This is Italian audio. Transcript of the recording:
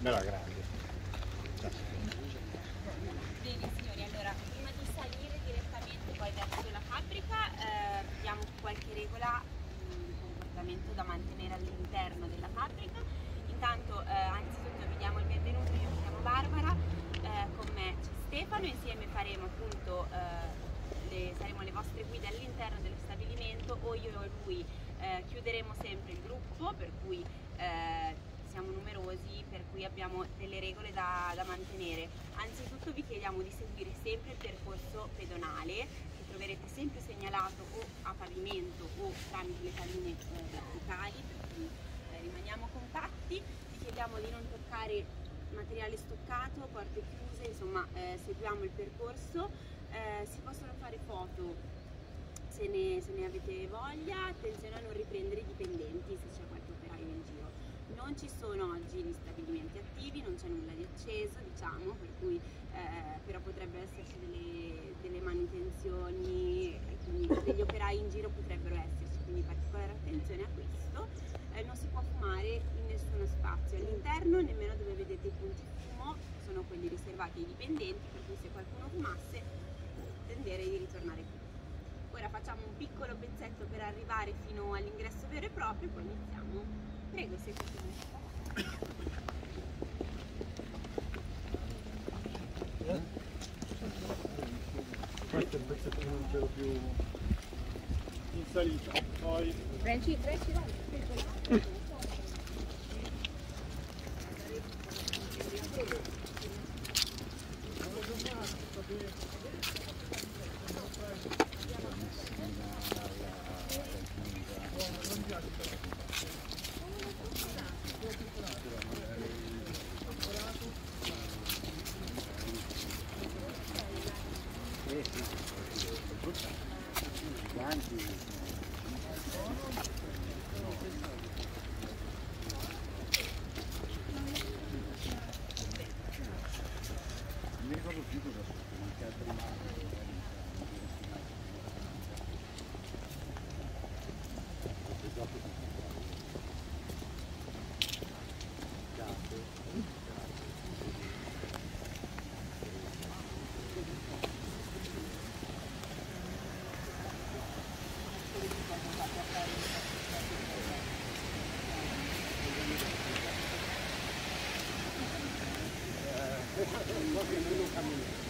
Bella grande. Bene signori, allora prima di salire direttamente poi verso la fabbrica eh, abbiamo qualche regola di comportamento da mantenere all'interno della fabbrica. Intanto eh, anzitutto vi diamo il benvenuto, io mi chiamo Barbara, eh, con me c'è Stefano, insieme faremo appunto eh, le, saremo le vostre guide all'interno dello stabilimento o io o lui eh, chiuderemo sempre il gruppo per cui eh, cui abbiamo delle regole da, da, mantenere. Anzitutto vi chiediamo di seguire sempre il percorso pedonale che troverete sempre segnalato o a pavimento o tramite le palline eh, verticali per cui eh, rimaniamo compatti. Vi chiediamo di non toccare materiale stoccato, porte chiuse, insomma eh, seguiamo il percorso. Eh, si possono fare foto se ne, se ne avete voglia, attenzione a non riprendere i dipendenti se c'è qualche operaio in giro non ci sono oggi gli attivi, non c'è nulla di acceso, diciamo, per cui eh, però potrebbero esserci delle, delle manutenzioni, quindi degli operai in giro potrebbero esserci, quindi particolare attenzione a questo. Eh, non si può fumare in nessuno spazio, all'interno nemmeno dove vedete i punti fumo, sono quelli riservati ai dipendenti, per cui se qualcuno fumasse tenderei di ritornare qui. Ora facciamo un piccolo pezzetto per arrivare fino all'ingresso vero e proprio, poi iniziamo Prego, se Questo è il pezzetto che non c'ero più in salita. Poi... Franci, Franci, dai. mi no camina.